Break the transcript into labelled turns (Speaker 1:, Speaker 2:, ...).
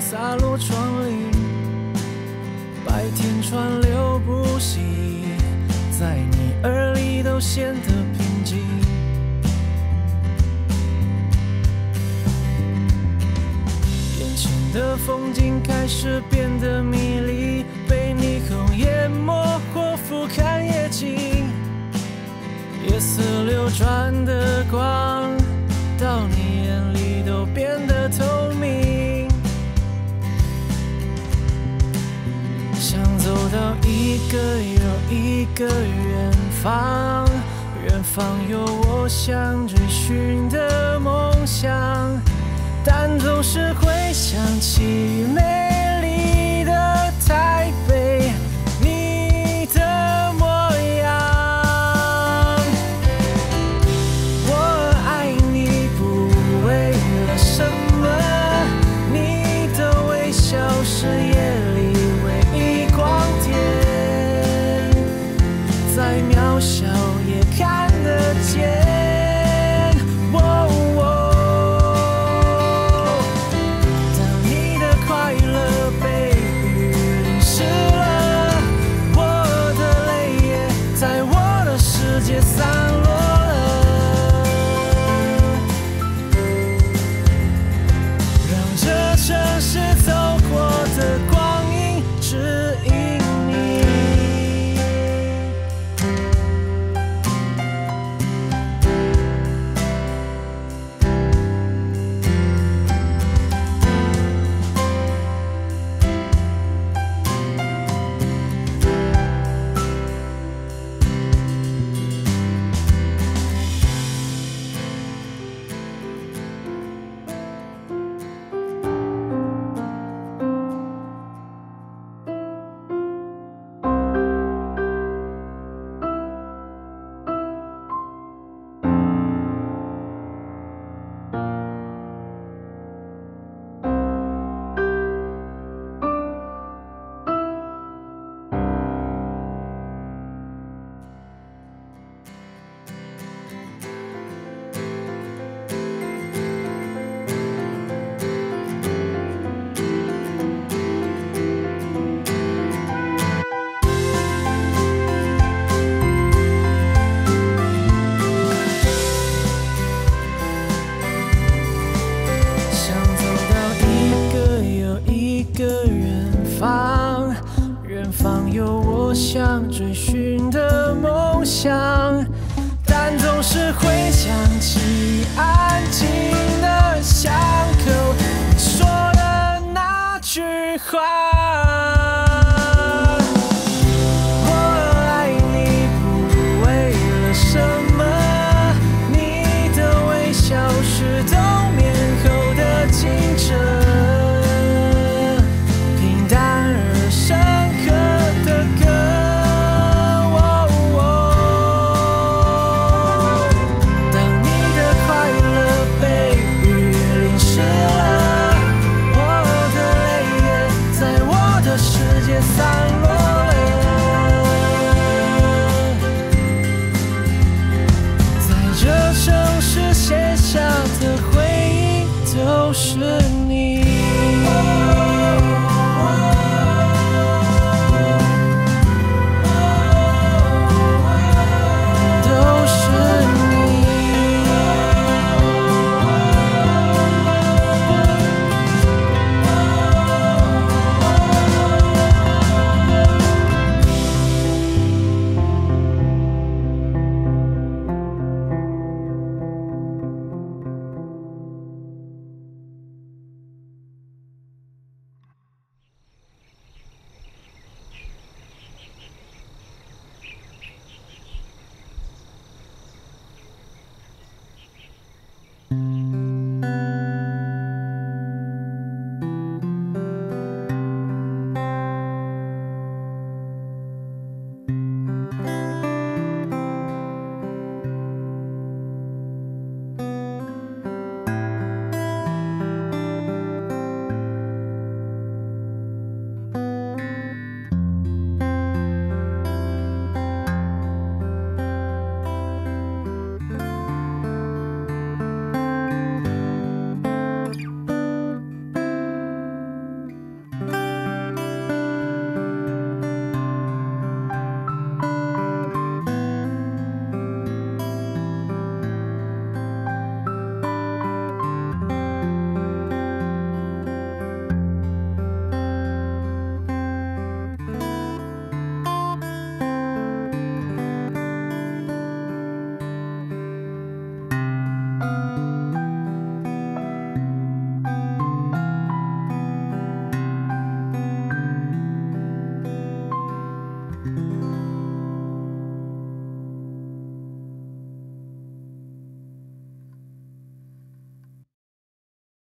Speaker 1: 洒落窗棂，白天川流不息，在你耳里都显得平静。眼前的风景开始变得迷离，被霓虹淹没或俯瞰夜景。夜色流转个又一个远方，远方有我想追寻的梦想，但总是会想起美我想追寻的梦想但总是会想起安静的